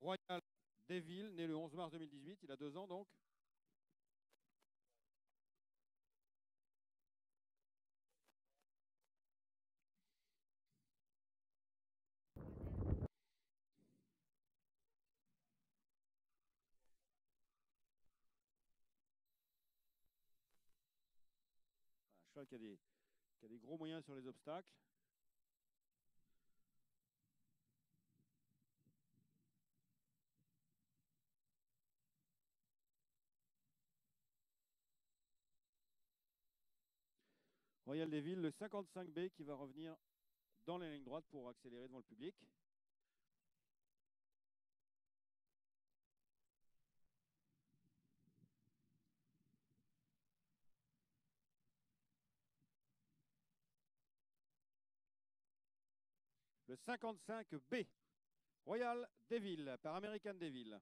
Royal Deville, né le 11 mars 2018. Il a deux ans donc. Un cheval qui a, des, qui a des gros moyens sur les obstacles. Royal Deville, le 55B qui va revenir dans la ligne droite pour accélérer devant le public. Le 55B, Royal Deville par American Deville.